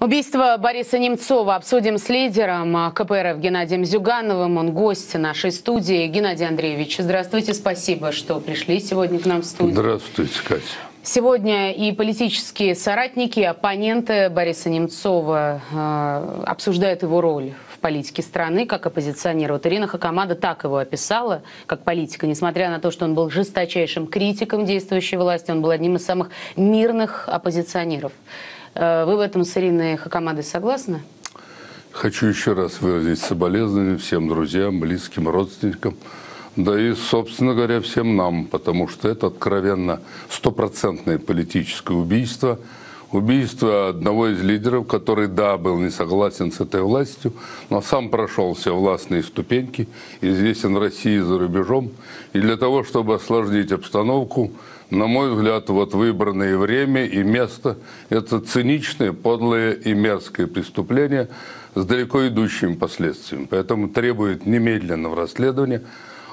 Убийство Бориса Немцова обсудим с лидером КПРФ Геннадием Зюгановым. Он гость нашей студии. Геннадий Андреевич, здравствуйте, спасибо, что пришли сегодня к нам в студию. Здравствуйте, Катя. Сегодня и политические соратники, и оппоненты Бориса Немцова э, обсуждают его роль в политике страны, как оппозиционера. Вот Ирина Хакамада так его описала, как политика, несмотря на то, что он был жесточайшим критиком действующей власти, он был одним из самых мирных оппозиционеров. Э, вы в этом с Ириной Хакамадой согласны? Хочу еще раз выразить соболезнования всем друзьям, близким, родственникам, да и, собственно говоря, всем нам, потому что это откровенно стопроцентное политическое убийство – убийство одного из лидеров, который, да, был не согласен с этой властью, но сам прошел все властные ступеньки, известен России за рубежом. И для того, чтобы осложнить обстановку, на мой взгляд, вот выбранное время и место – это циничное, подлое и мерзкое преступление с далеко идущими последствиями. Поэтому требует немедленного расследования,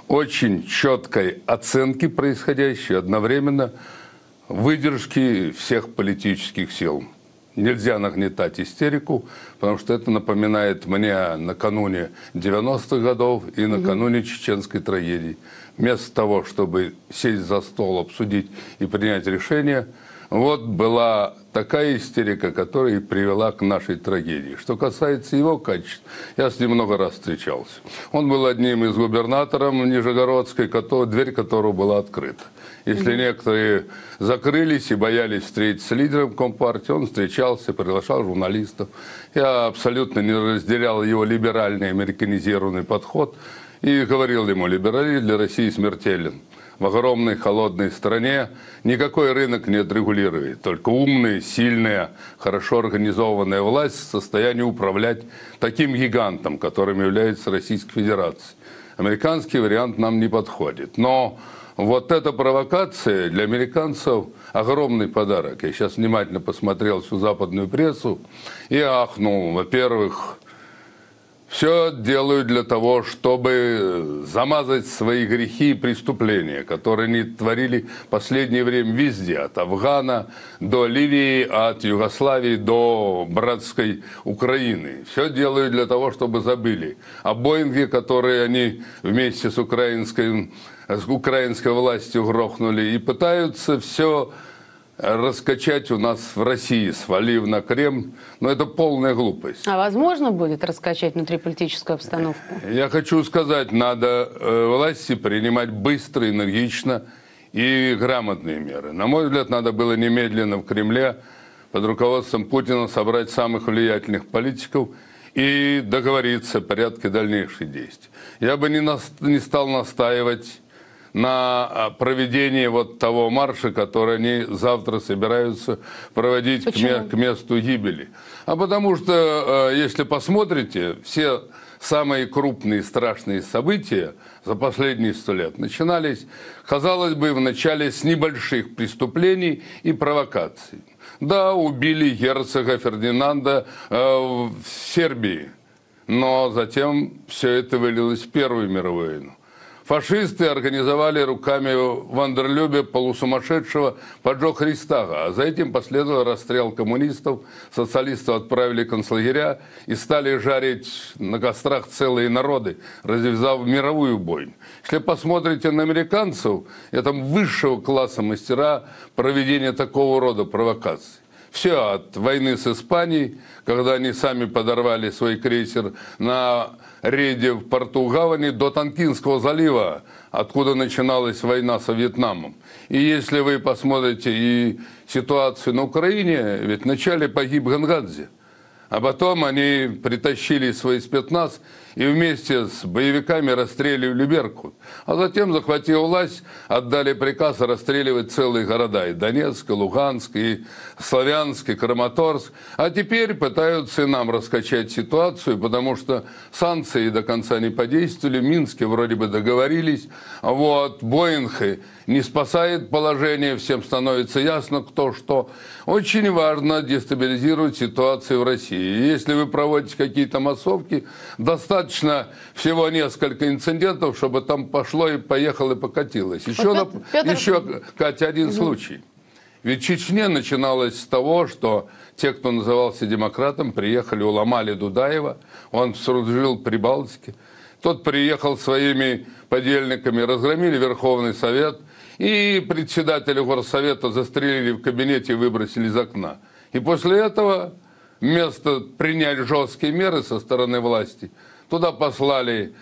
очень четкой оценки происходящего, одновременно – выдержки всех политических сил. Нельзя нагнетать истерику, потому что это напоминает мне накануне 90-х годов и накануне угу. чеченской трагедии. Вместо того, чтобы сесть за стол, обсудить и принять решение – вот была такая истерика, которая и привела к нашей трагедии. Что касается его качеств, я с ним много раз встречался. Он был одним из губернаторов Нижегородской, дверь которого была открыта. Если mm-hmm. некоторые закрылись и боялись встретиться с лидером Компартии, он встречался, приглашал журналистов. Я абсолютно не разделял его либеральный американизированный подход и говорил ему, либерализм для России смертелен в огромной холодной стране никакой рынок не отрегулирует. Только умная, сильная, хорошо организованная власть в состоянии управлять таким гигантом, которым является Российская Федерация. Американский вариант нам не подходит. Но вот эта провокация для американцев огромный подарок. Я сейчас внимательно посмотрел всю западную прессу и ахнул. Во-первых, все делают для того, чтобы замазать свои грехи и преступления, которые они творили в последнее время везде, от Афгана до Ливии, от Югославии до братской Украины. Все делают для того, чтобы забыли о Боинге, которые они вместе с украинской, с украинской властью грохнули, и пытаются все раскачать у нас в России, свалив на Кремль. Но это полная глупость. А возможно будет раскачать внутриполитическую обстановку? Я хочу сказать, надо э, власти принимать быстро, энергично и грамотные меры. На мой взгляд, надо было немедленно в Кремле под руководством Путина собрать самых влиятельных политиков и договориться о порядке дальнейших действий. Я бы не, наст... не стал настаивать на а, проведение вот того марша, который они завтра собираются проводить к, ме- к месту гибели. А потому что, э, если посмотрите, все самые крупные страшные события за последние сто лет начинались, казалось бы, вначале с небольших преступлений и провокаций. Да, убили герцога Фердинанда э, в Сербии, но затем все это вылилось в Первую мировую войну. Фашисты организовали руками Вандерлюбе полусумасшедшего поджог Христа, а за этим последовал расстрел коммунистов, социалистов отправили концлагеря и стали жарить на кострах целые народы, развязав мировую бойню. Если посмотрите на американцев, это высшего класса мастера проведения такого рода провокаций. Все от войны с Испанией, когда они сами подорвали свой крейсер на рейде в порту Гавани до Танкинского залива, откуда начиналась война со Вьетнамом. И если вы посмотрите и ситуацию на Украине, ведь вначале погиб Гангадзе, а потом они притащили свой спецназ и вместе с боевиками расстреливали Беркут. А затем, захватив власть, отдали приказ расстреливать целые города. И Донецк, и Луганск, и Славянск, и Краматорск. А теперь пытаются и нам раскачать ситуацию, потому что санкции до конца не подействовали. В Минске вроде бы договорились. Вот, Боинг не спасает положение, всем становится ясно, кто что. Очень важно дестабилизировать ситуацию в России. Если вы проводите какие-то массовки, достаточно достаточно всего несколько инцидентов, чтобы там пошло и поехало и покатилось. Еще, вот Петр, на, Петр... еще Катя, один угу. случай. Ведь Чечня начиналась с того, что те, кто назывался демократом, приехали, уломали Дудаева, он служил при Балтике. Тот приехал своими подельниками, разгромили Верховный Совет, и председателя горсовета застрелили в кабинете и выбросили из окна. И после этого, вместо принять жесткие меры со стороны власти, туда послали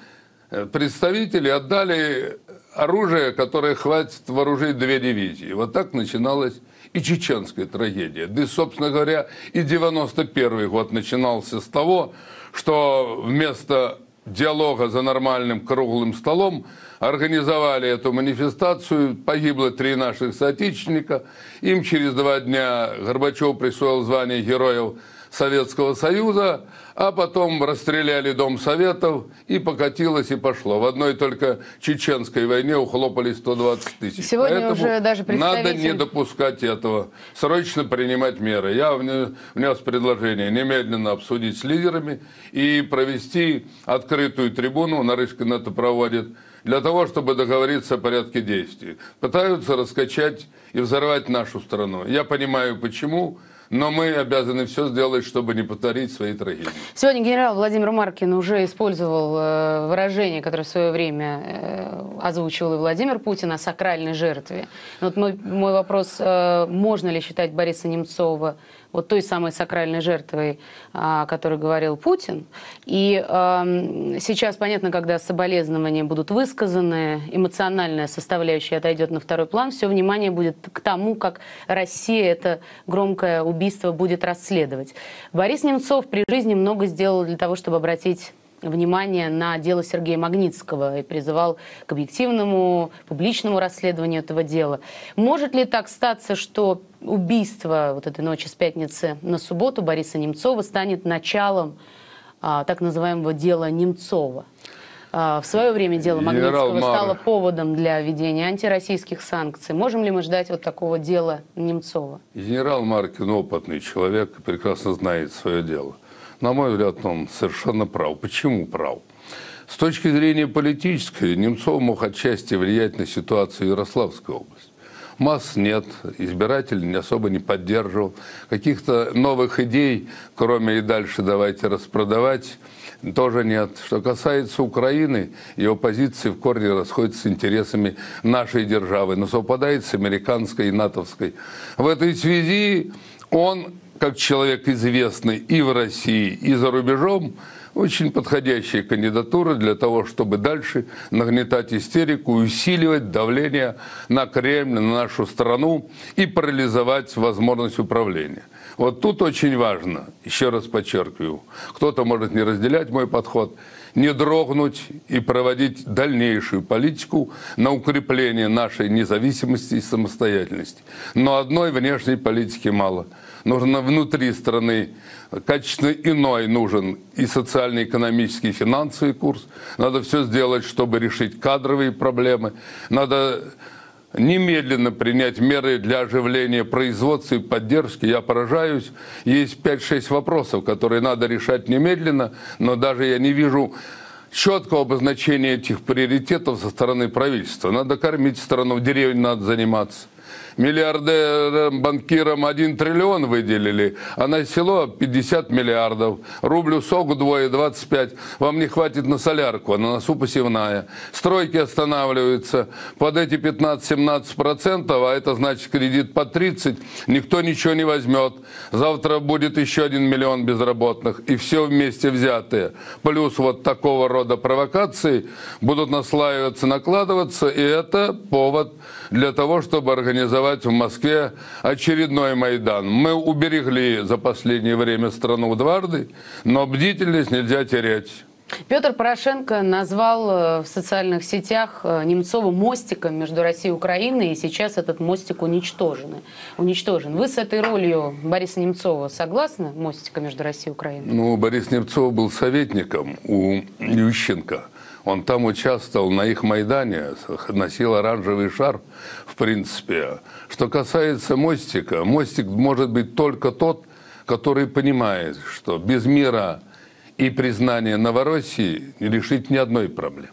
э, представители, отдали оружие, которое хватит вооружить две дивизии. Вот так начиналась и чеченская трагедия. Да и, собственно говоря, и 91 год начинался с того, что вместо диалога за нормальным круглым столом организовали эту манифестацию, погибло три наших соотечественника, им через два дня Горбачев присвоил звание героев Советского Союза, а потом расстреляли Дом Советов, и покатилось, и пошло. В одной только чеченской войне ухлопали 120 тысяч. Сегодня Поэтому уже даже представитель... надо не допускать этого, срочно принимать меры. Я внес предложение немедленно обсудить с лидерами и провести открытую трибуну, Нарышкин это проводит, для того, чтобы договориться о порядке действий. Пытаются раскачать и взорвать нашу страну. Я понимаю, почему но мы обязаны все сделать, чтобы не повторить свои трагедии. Сегодня генерал Владимир Маркин уже использовал э, выражение, которое в свое время э, озвучивал и Владимир Путин о сакральной жертве. Вот мой, мой вопрос, э, можно ли считать Бориса Немцова вот той самой сакральной жертвой, о которой говорил Путин. И э, сейчас понятно, когда соболезнования будут высказаны, эмоциональная составляющая отойдет на второй план, все внимание будет к тому, как Россия это громкое убийство будет расследовать. Борис Немцов при жизни много сделал для того, чтобы обратить внимание на дело Сергея Магнитского и призывал к объективному, публичному расследованию этого дела. Может ли так статься, что убийство вот этой ночи с пятницы на субботу Бориса Немцова станет началом а, так называемого дела Немцова? А, в свое время дело Магнитского стало поводом для введения антироссийских санкций. Можем ли мы ждать вот такого дела Немцова? Генерал Маркин опытный человек и прекрасно знает свое дело. На мой взгляд, он совершенно прав. Почему прав? С точки зрения политической, Немцов мог отчасти влиять на ситуацию в Ярославской области. Масс нет, избиратель не особо не поддерживал. Каких-то новых идей, кроме и дальше давайте распродавать, тоже нет. Что касается Украины, его позиции в корне расходятся с интересами нашей державы, но совпадает с американской и натовской. В этой связи он как человек известный и в России, и за рубежом, очень подходящая кандидатура для того, чтобы дальше нагнетать истерику, усиливать давление на Кремль, на нашу страну и парализовать возможность управления. Вот тут очень важно, еще раз подчеркиваю, кто-то может не разделять мой подход, не дрогнуть и проводить дальнейшую политику на укрепление нашей независимости и самостоятельности. Но одной внешней политики мало – нужно внутри страны качественно иной нужен и социально-экономический, и финансовый курс. Надо все сделать, чтобы решить кадровые проблемы. Надо немедленно принять меры для оживления производства и поддержки. Я поражаюсь. Есть 5-6 вопросов, которые надо решать немедленно, но даже я не вижу четкого обозначения этих приоритетов со стороны правительства. Надо кормить страну, деревне надо заниматься миллиардерам, банкирам 1 триллион выделили, а на село 50 миллиардов. Рублю сок двое, 25. Вам не хватит на солярку, а на носу посевная. Стройки останавливаются под эти 15-17%, а это значит кредит по 30, никто ничего не возьмет. Завтра будет еще один миллион безработных, и все вместе взятые. Плюс вот такого рода провокации будут наслаиваться, накладываться, и это повод для того, чтобы организовать в Москве очередной Майдан. Мы уберегли за последнее время страну дважды, но бдительность нельзя терять. Петр Порошенко назвал э, в социальных сетях э, Немцова мостиком между Россией и Украиной, и сейчас этот мостик уничтожен. уничтожен. Вы с этой ролью Бориса Немцова согласны, мостика между Россией и Украиной? Ну, Борис Немцов был советником у Ющенко. Он там участвовал на их Майдане, носил оранжевый шар, в принципе. Что касается мостика, мостик может быть только тот, который понимает, что без мира и признания Новороссии не решить ни одной проблемы.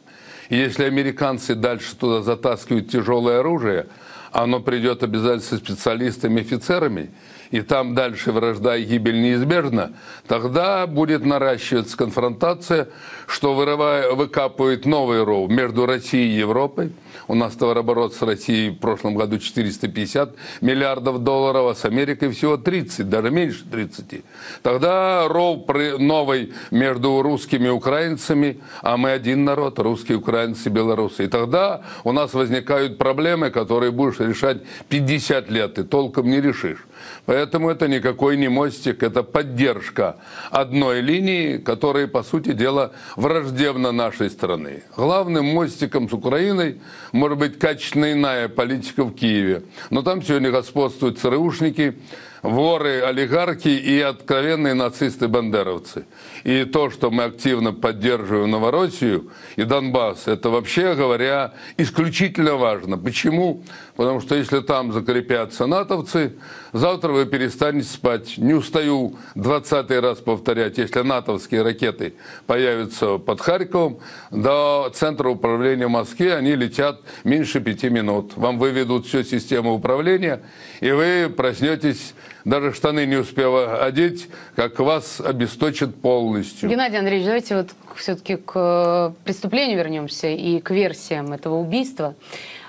И если американцы дальше туда затаскивают тяжелое оружие, оно придет обязательно специалистами, офицерами, и там дальше вражда и гибель неизбежна, тогда будет наращиваться конфронтация, что вырывая, выкапывает новый ров между Россией и Европой. У нас товарооборот с Россией в прошлом году 450 миллиардов долларов, а с Америкой всего 30, даже меньше 30. Тогда ров новый между русскими и украинцами, а мы один народ, русские, украинцы, белорусы. И тогда у нас возникают проблемы, которые будешь решать 50 лет, и толком не решишь. Поэтому это никакой не мостик, это поддержка одной линии, которая, по сути дела, враждебна нашей страны. Главным мостиком с Украиной может быть качественная иная политика в Киеве. Но там сегодня господствуют ЦРУшники, воры, олигархи и откровенные нацисты-бандеровцы. И то, что мы активно поддерживаем Новороссию и Донбасс, это вообще говоря исключительно важно. Почему? Потому что если там закрепятся натовцы, завтра вы перестанете спать. Не устаю 20 раз повторять, если натовские ракеты появятся под Харьковом, до центра управления в Москве они летят меньше пяти минут. Вам выведут всю систему управления, и вы проснетесь даже штаны не успела одеть, как вас обесточит полностью. Геннадий Андреевич, давайте вот все-таки к э, преступлению вернемся и к версиям этого убийства.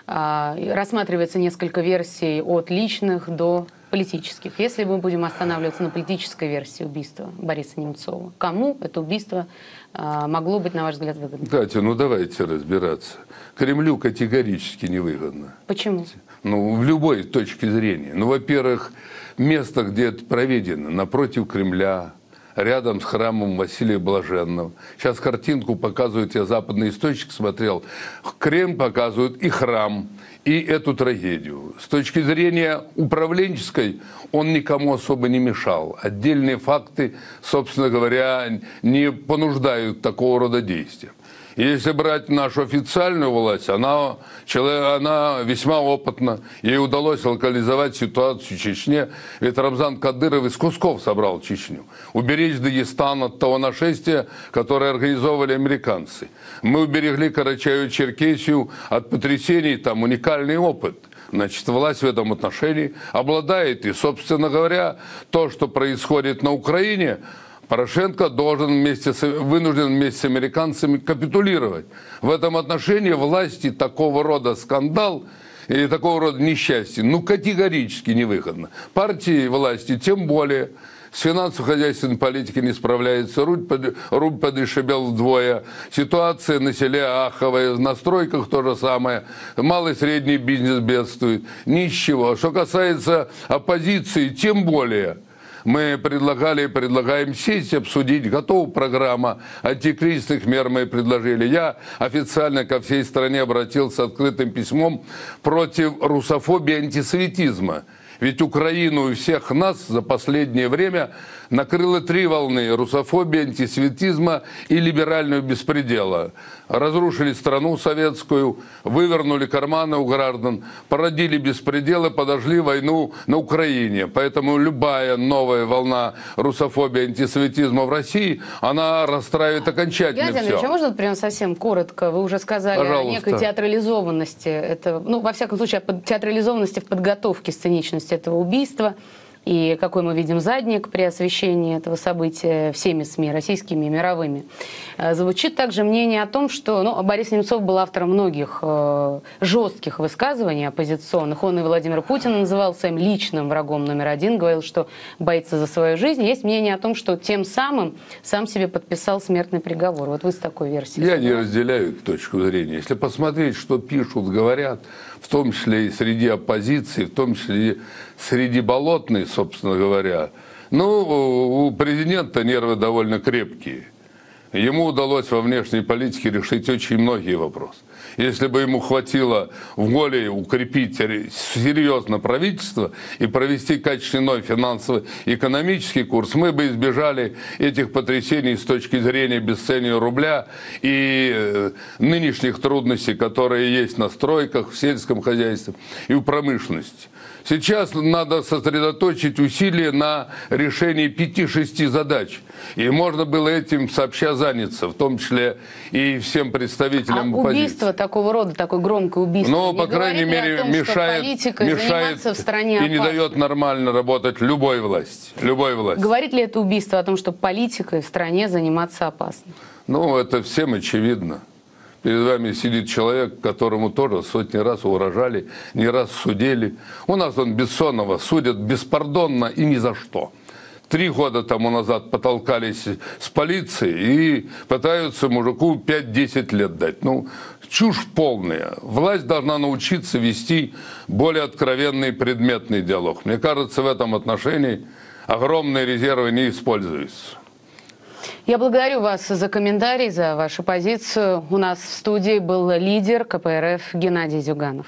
А, рассматривается несколько версий от личных до политических. Если мы будем останавливаться на политической версии убийства Бориса Немцова, кому это убийство а, могло быть, на ваш взгляд, выгодно? Катя, ну давайте разбираться. Кремлю категорически невыгодно. Почему? Ну, в любой точке зрения. Ну, во-первых, место, где это проведено, напротив Кремля, рядом с храмом Василия Блаженного. Сейчас картинку показывают, я западный источник смотрел. Кремль показывают и храм, и эту трагедию. С точки зрения управленческой он никому особо не мешал. Отдельные факты, собственно говоря, не понуждают такого рода действия. Если брать нашу официальную власть, она, она весьма опытна. Ей удалось локализовать ситуацию в Чечне. Ведь Рамзан Кадыров из кусков собрал Чечню. Уберечь Дагестан от того нашествия, которое организовывали американцы. Мы уберегли Карачаю-Черкесию от потрясений, там уникальный опыт. Значит, власть в этом отношении обладает. И, собственно говоря, то, что происходит на Украине, Порошенко должен вместе с, вынужден вместе с американцами капитулировать. В этом отношении власти такого рода скандал или такого рода несчастье, ну, категорически невыгодно. Партии власти тем более с финансово-хозяйственной политикой не справляется, рубль, под, рубль подешевел вдвое, ситуация на селе аховая, на стройках то же самое, малый и средний бизнес бедствует, ничего. Что касается оппозиции, тем более – мы предлагали предлагаем сесть, обсудить. Готова программа антикризисных мер мы предложили. Я официально ко всей стране обратился открытым письмом против русофобии и антисоветизма. Ведь Украину и всех нас за последнее время накрыло три волны – русофобия, антисоветизма и либерального беспредела. Разрушили страну советскую, вывернули карманы у граждан, породили беспределы, подожгли войну на Украине. Поэтому любая новая волна русофобии, антисоветизма в России, она расстраивает окончательно Геннадий. Андреевич, а можно прям совсем коротко? Вы уже сказали Пожалуйста. о некой театрализованности. Это, ну, во всяком случае, о театрализованности в подготовке сценичности этого убийства и какой мы видим задник при освещении этого события всеми СМИ, российскими и мировыми. Э, звучит также мнение о том, что ну, Борис Немцов был автором многих э, жестких высказываний оппозиционных. Он и Владимир Путин называл своим личным врагом номер один, говорил, что боится за свою жизнь. Есть мнение о том, что тем самым сам себе подписал смертный приговор. Вот вы с такой версией. Я не разделяю точку зрения. Если посмотреть, что пишут, говорят, в том числе и среди оппозиции, в том числе и среди болотной, собственно говоря, ну, у президента нервы довольно крепкие. Ему удалось во внешней политике решить очень многие вопросы. Если бы ему хватило в воле укрепить серьезно правительство и провести качественный финансовый экономический курс, мы бы избежали этих потрясений с точки зрения бесцения рубля и э, нынешних трудностей, которые есть на стройках, в сельском хозяйстве и в промышленности. Сейчас надо сосредоточить усилия на решении пяти-шести задач. И можно было этим сообща заняться, в том числе и всем представителям а оппозиции. Такого рода, такое громкое убийство, Ну, не по крайней мере, том, мешает, мешает заниматься в стране и не опасно? дает нормально работать любой власти. Любой власти. Говорит ли это убийство о том, что политикой в стране заниматься опасно? Ну, это всем очевидно. Перед вами сидит человек, которому тоже сотни раз угрожали, не раз судили. У нас он Бессонова судят беспардонно и ни за что. Три года тому назад потолкались с полицией и пытаются мужику 5-10 лет дать. Ну, чушь полная. Власть должна научиться вести более откровенный предметный диалог. Мне кажется, в этом отношении огромные резервы не используются. Я благодарю вас за комментарий, за вашу позицию. У нас в студии был лидер КПРФ Геннадий Зюганов.